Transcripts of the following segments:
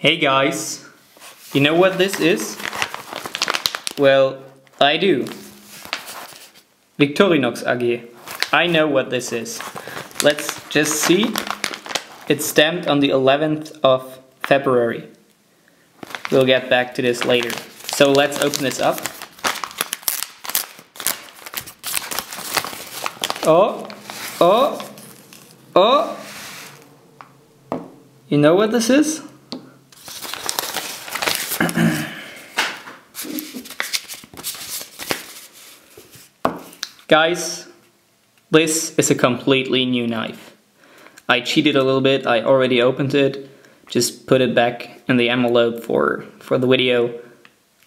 Hey guys, you know what this is? Well, I do. Victorinox AG. I know what this is. Let's just see. It's stamped on the 11th of February. We'll get back to this later. So let's open this up. Oh, oh, oh. You know what this is? Guys, this is a completely new knife. I cheated a little bit, I already opened it, just put it back in the envelope for, for the video.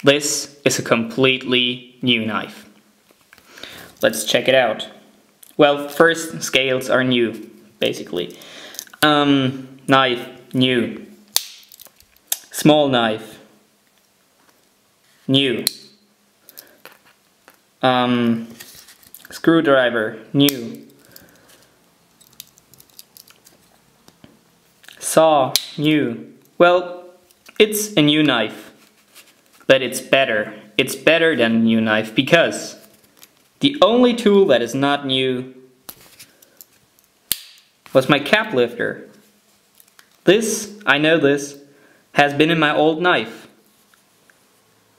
This is a completely new knife. Let's check it out. Well, first, scales are new, basically. Um, knife, new. Small knife, new. Um, Screwdriver, new. Saw, new. Well, it's a new knife. But it's better. It's better than a new knife because the only tool that is not new was my cap lifter. This, I know this, has been in my old knife.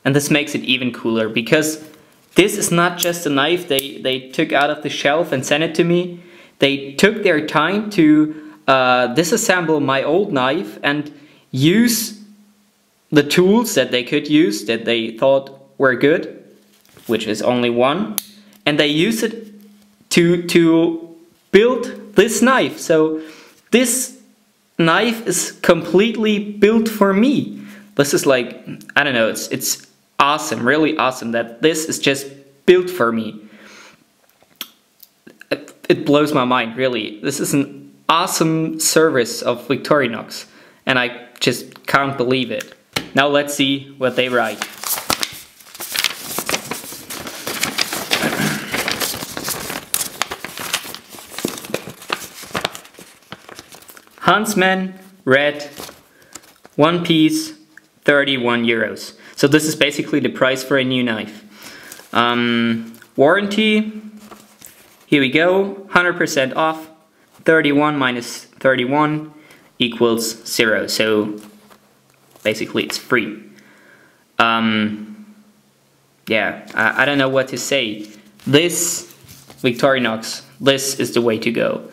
And this makes it even cooler because this is not just a knife they, they took out of the shelf and sent it to me. They took their time to uh, disassemble my old knife and use the tools that they could use that they thought were good, which is only one, and they use it to, to build this knife. So this knife is completely built for me. This is like, I don't know, it's, it's awesome, really awesome that this is just built for me. It blows my mind, really. This is an awesome service of Victorinox, and I just can't believe it. Now let's see what they write. Huntsman, red, one piece, 31 euros. So this is basically the price for a new knife. Um, warranty, here we go, 100% off, 31 minus 31 equals 0, so basically it's free. Um, yeah, I, I don't know what to say. This, Victorinox, this is the way to go.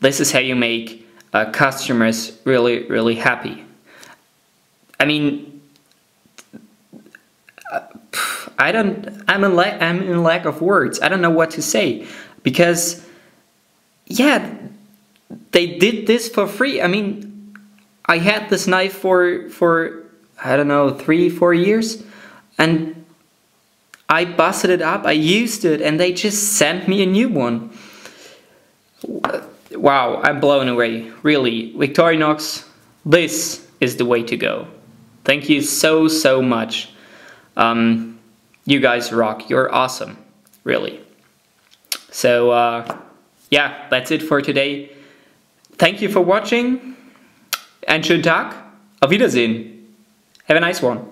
This is how you make uh, customers really, really happy. I mean, I don't. I'm in lack. I'm in lack of words. I don't know what to say because, yeah, they did this for free. I mean, I had this knife for for I don't know three four years, and I busted it up. I used it, and they just sent me a new one. Wow, I'm blown away. Really, Victorinox, this is the way to go. Thank you so so much. Um, you guys rock. You're awesome, really. So, uh, yeah, that's it for today. Thank you for watching and schönen Tag. Auf Wiedersehen. Have a nice one.